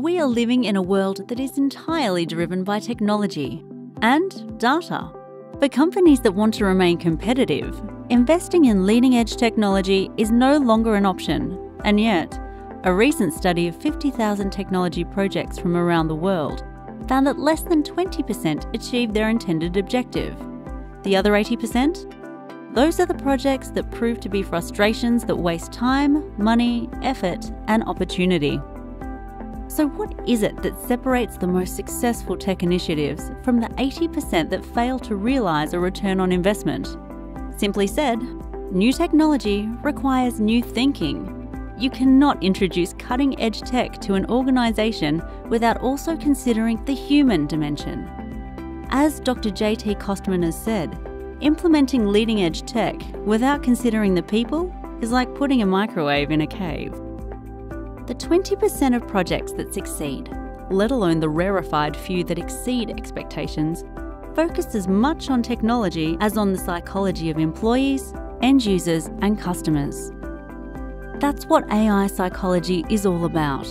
we are living in a world that is entirely driven by technology and data. For companies that want to remain competitive, investing in leading edge technology is no longer an option, and yet, a recent study of 50,000 technology projects from around the world found that less than 20% achieved their intended objective. The other 80%? Those are the projects that prove to be frustrations that waste time, money, effort, and opportunity. So, what is it that separates the most successful tech initiatives from the 80% that fail to realise a return on investment? Simply said, new technology requires new thinking. You cannot introduce cutting edge tech to an organisation without also considering the human dimension. As Dr. JT Kostman has said, Implementing leading edge tech without considering the people is like putting a microwave in a cave. The 20% of projects that succeed, let alone the rarefied few that exceed expectations, focus as much on technology as on the psychology of employees, end users, and customers. That's what AI psychology is all about.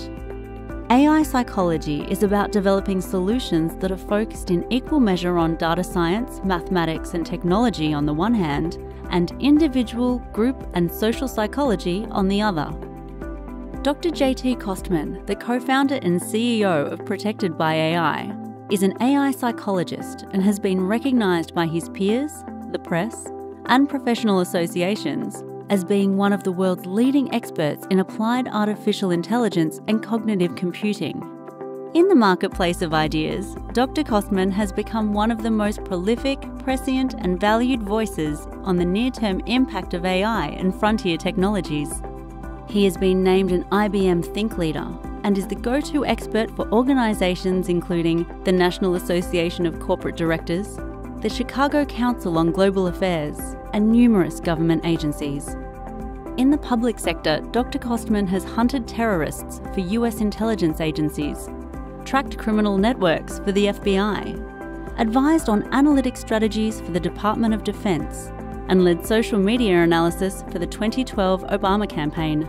AI psychology is about developing solutions that are focused in equal measure on data science, mathematics, and technology on the one hand, and individual, group, and social psychology on the other. Dr. JT Kostman, the co founder and CEO of Protected by AI, is an AI psychologist and has been recognised by his peers, the press, and professional associations as being one of the world's leading experts in applied artificial intelligence and cognitive computing. In the marketplace of ideas, Dr. Kostman has become one of the most prolific, prescient, and valued voices on the near term impact of AI and frontier technologies. He has been named an IBM Think Leader and is the go to expert for organisations including the National Association of Corporate Directors, the Chicago Council on Global Affairs, and numerous government agencies. In the public sector, Dr. Kostman has hunted terrorists for US intelligence agencies, tracked criminal networks for the FBI, advised on analytic strategies for the Department of Defense, and led social media analysis for the 2012 Obama campaign.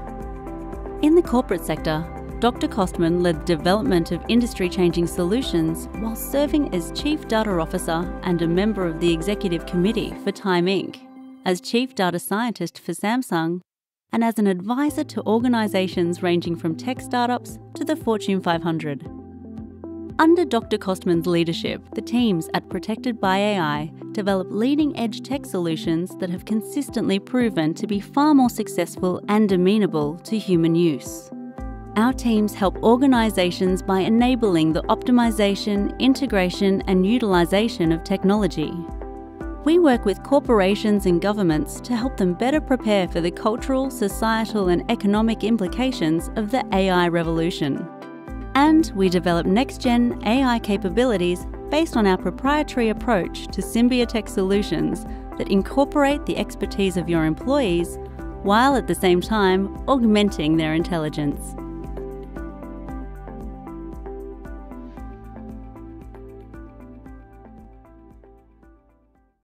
In the corporate sector, Dr. Kostman led development of industry changing solutions while serving as Chief Data Officer and a member of the Executive Committee for Time Inc., as Chief Data Scientist for Samsung, and as an advisor to organisations ranging from tech startups to the Fortune 500. Under Dr. Kostman's leadership, the teams at Protected by AI develop leading edge tech solutions that have consistently proven to be far more successful and amenable to human use. Our teams help organisations by enabling the optimisation, integration, and utilisation of technology we work with corporations and governments to help them better prepare for the cultural, societal, and economic implications of the AI revolution. And we develop next gen AI capabilities based on our proprietary approach to Symbiotech solutions that incorporate the expertise of your employees while at the same time augmenting their intelligence.